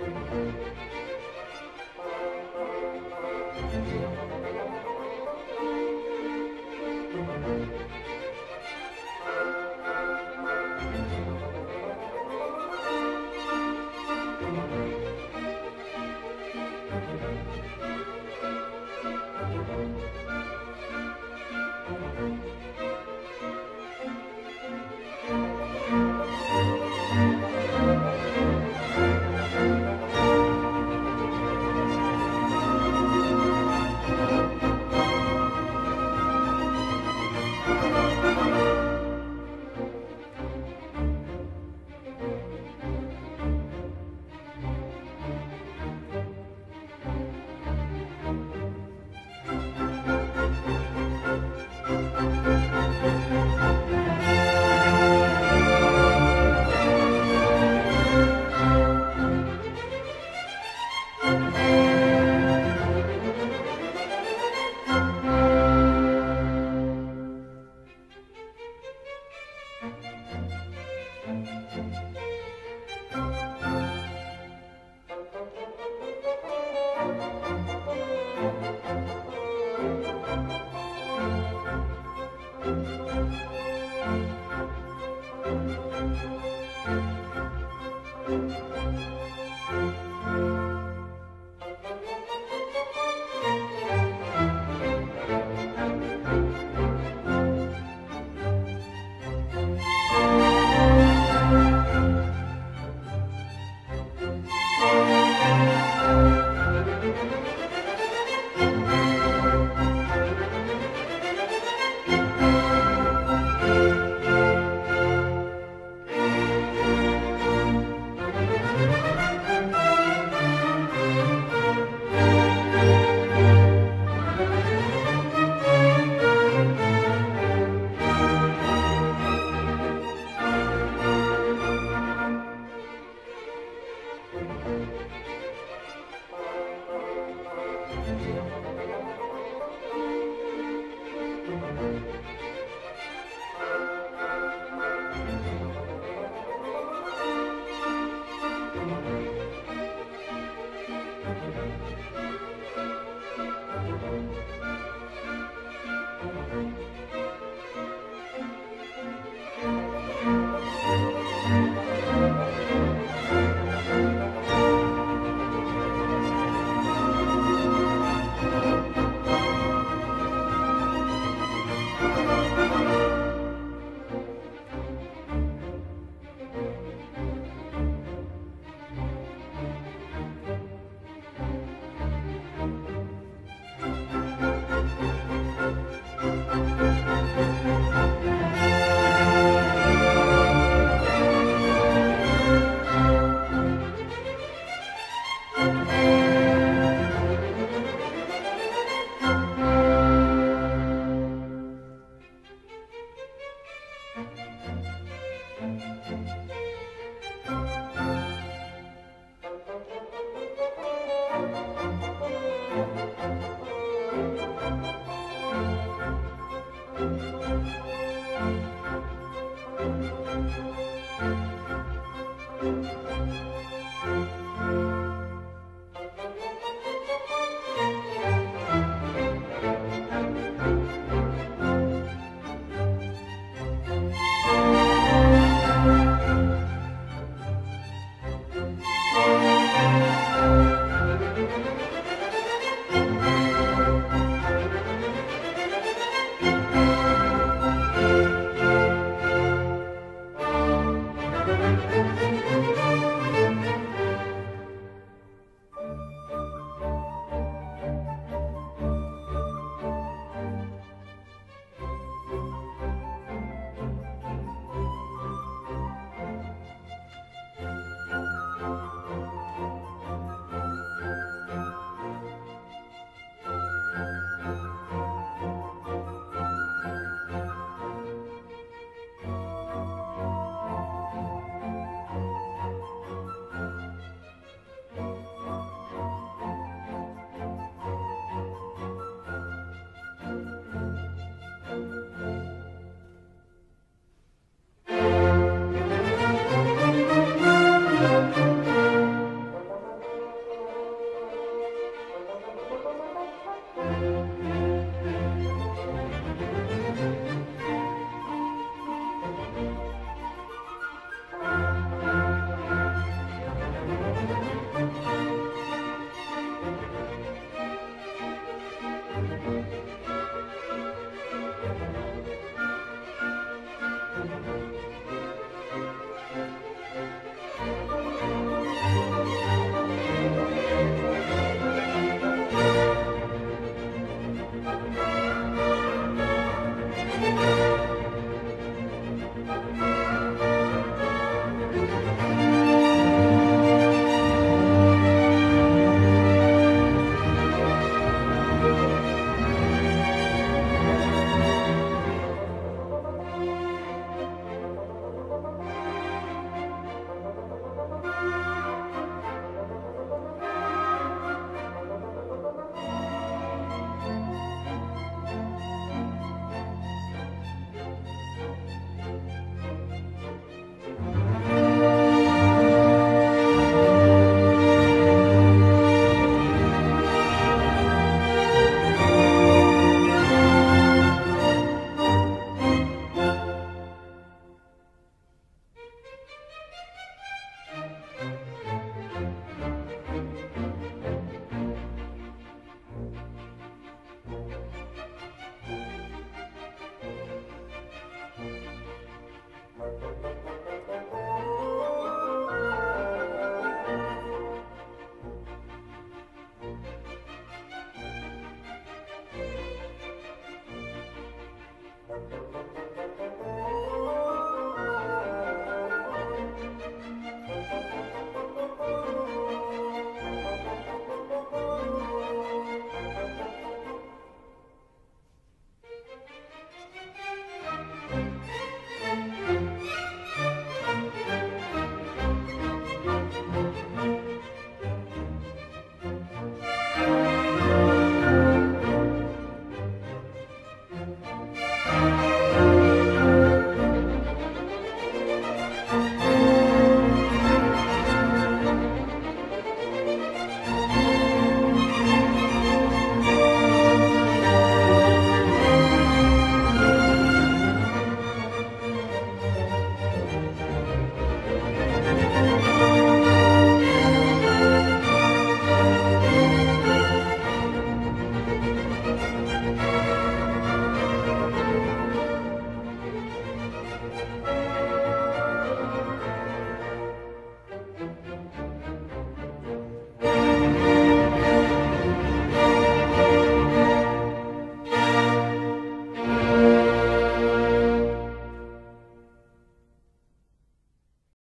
Música